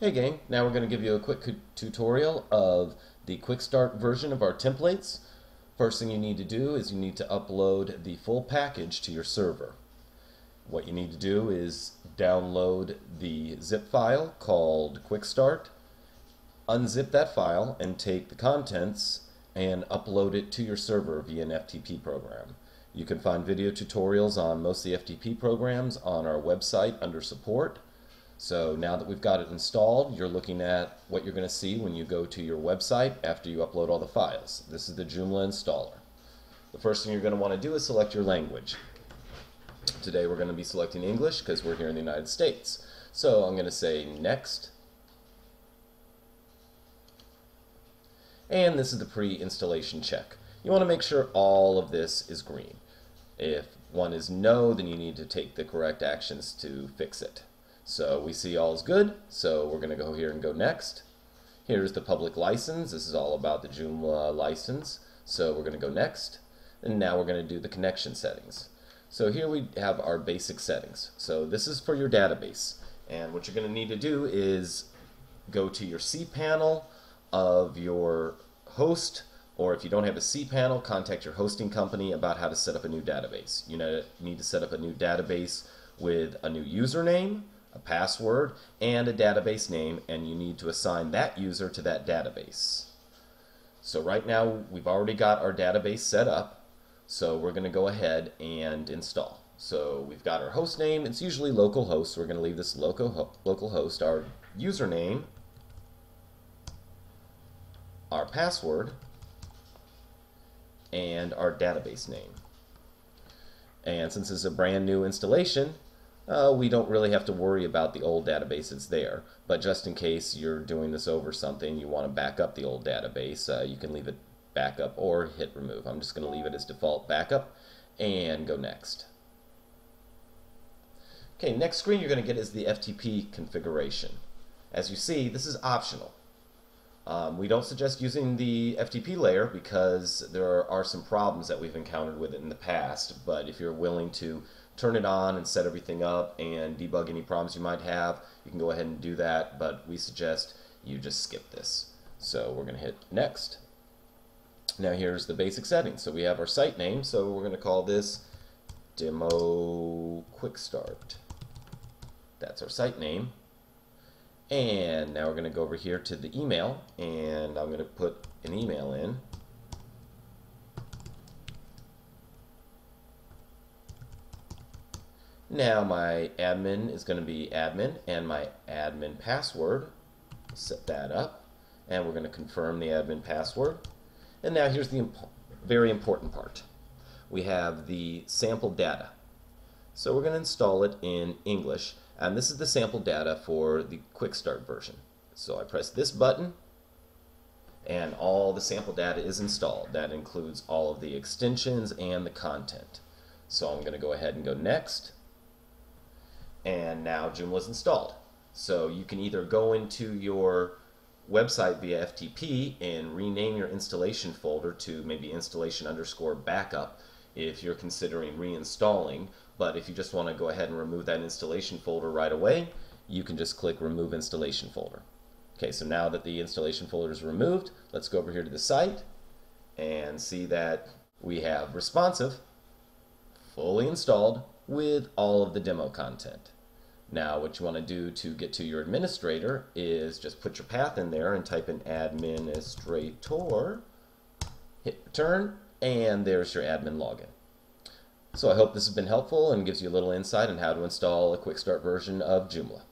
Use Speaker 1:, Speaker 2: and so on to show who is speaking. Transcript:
Speaker 1: Hey gang, now we're going to give you a quick tutorial of the quick start version of our templates. First thing you need to do is you need to upload the full package to your server. What you need to do is download the zip file called quick start, unzip that file and take the contents and upload it to your server via an FTP program. You can find video tutorials on most of the FTP programs on our website under support so now that we've got it installed, you're looking at what you're going to see when you go to your website after you upload all the files. This is the Joomla installer. The first thing you're going to want to do is select your language. Today we're going to be selecting English because we're here in the United States. So I'm going to say next. And this is the pre-installation check. You want to make sure all of this is green. If one is no, then you need to take the correct actions to fix it. So we see all is good, so we're going to go here and go next. Here's the public license. This is all about the Joomla license. So we're going to go next. And now we're going to do the connection settings. So here we have our basic settings. So this is for your database. And what you're going to need to do is go to your cPanel of your host, or if you don't have a cPanel, contact your hosting company about how to set up a new database. You need to set up a new database with a new username, password, and a database name, and you need to assign that user to that database. So right now we've already got our database set up, so we're going to go ahead and install. So we've got our host name, it's usually localhost, so we're going to leave this local, localhost, our username, our password, and our database name. And since it's a brand new installation, uh, we don't really have to worry about the old database that's there. But just in case you're doing this over something, you want to back up the old database, uh, you can leave it backup or hit remove. I'm just going to leave it as default backup and go next. Okay, next screen you're going to get is the FTP configuration. As you see, this is optional. Um, we don't suggest using the FTP layer because there are some problems that we've encountered with it in the past, but if you're willing to turn it on and set everything up and debug any problems you might have, you can go ahead and do that, but we suggest you just skip this. So we're going to hit next. Now here's the basic settings. So we have our site name, so we're going to call this Demo Quick Start. That's our site name. And now we're going to go over here to the email, and I'm going to put an email in. Now my admin is going to be admin and my admin password. Set that up and we're going to confirm the admin password. And now here's the imp very important part. We have the sample data. So we're going to install it in English and this is the sample data for the quick start version. So I press this button and all the sample data is installed. That includes all of the extensions and the content. So I'm going to go ahead and go next and now Joomla is installed. So you can either go into your website via FTP and rename your installation folder to maybe installation underscore backup if you're considering reinstalling. But if you just want to go ahead and remove that installation folder right away, you can just click remove installation folder. Okay, so now that the installation folder is removed, let's go over here to the site and see that we have responsive, fully installed, with all of the demo content. Now what you want to do to get to your administrator is just put your path in there and type in administrator, hit return, and there's your admin login. So I hope this has been helpful and gives you a little insight on how to install a quick start version of Joomla.